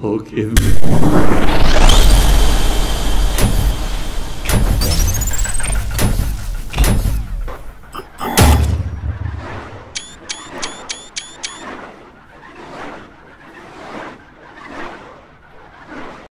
Hook me.